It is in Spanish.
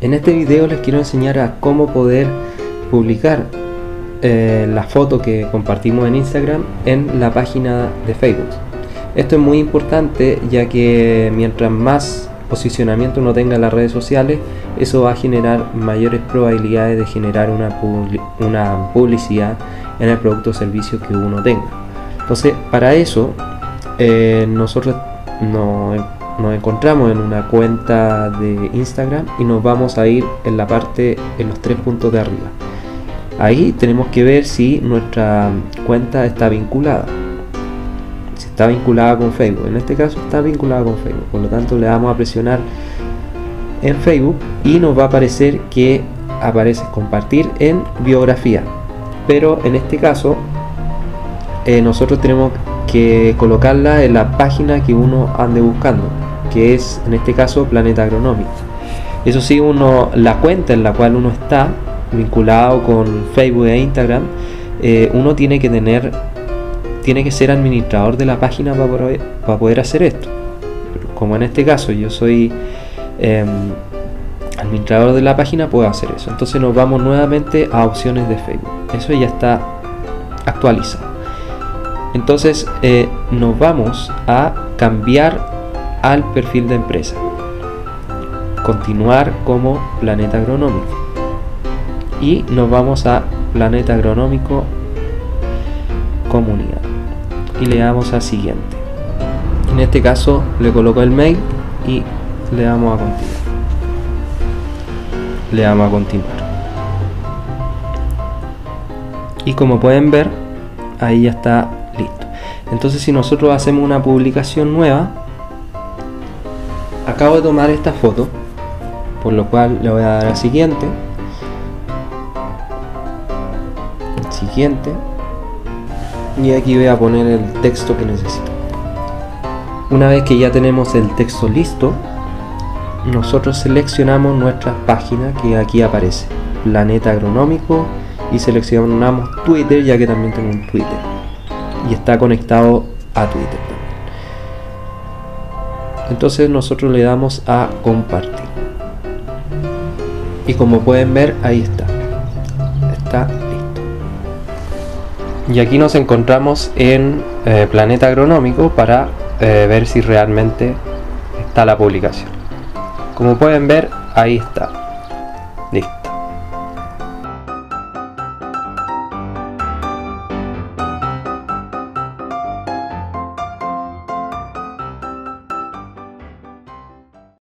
En este video les quiero enseñar a cómo poder publicar eh, la foto que compartimos en Instagram en la página de Facebook. Esto es muy importante ya que mientras más posicionamiento uno tenga en las redes sociales, eso va a generar mayores probabilidades de generar una, una publicidad en el producto o servicio que uno tenga. Entonces, para eso, eh, nosotros nos, nos encontramos en una cuenta de Instagram y nos vamos a ir en la parte, en los tres puntos de arriba. Ahí tenemos que ver si nuestra cuenta está vinculada. Si está vinculada con Facebook. En este caso está vinculada con Facebook. Por lo tanto le damos a presionar en Facebook y nos va a aparecer que aparece compartir en biografía. Pero en este caso eh, nosotros tenemos que colocarla en la página que uno ande buscando, que es en este caso Planeta Agronómico. Eso sí, uno, la cuenta en la cual uno está vinculado con Facebook e Instagram, eh, uno tiene que tener, tiene que ser administrador de la página para poder, para poder hacer esto. Como en este caso yo soy em, administrador de la página, puedo hacer eso. Entonces nos vamos nuevamente a opciones de Facebook. Eso ya está actualizado. Entonces eh, nos vamos a cambiar al perfil de empresa. Continuar como planeta agronómico. Y nos vamos a planeta agronómico comunidad. Y le damos a siguiente. En este caso le coloco el mail y le damos a continuar. Le damos a continuar. Y como pueden ver, ahí ya está entonces si nosotros hacemos una publicación nueva, acabo de tomar esta foto, por lo cual le voy a dar a siguiente, siguiente, y aquí voy a poner el texto que necesito. Una vez que ya tenemos el texto listo, nosotros seleccionamos nuestra página que aquí aparece, Planeta Agronómico, y seleccionamos Twitter ya que también tengo un Twitter. Y está conectado a Twitter Entonces nosotros le damos a compartir. Y como pueden ver, ahí está. Está listo. Y aquí nos encontramos en eh, Planeta Agronómico para eh, ver si realmente está la publicación. Como pueden ver, ahí está.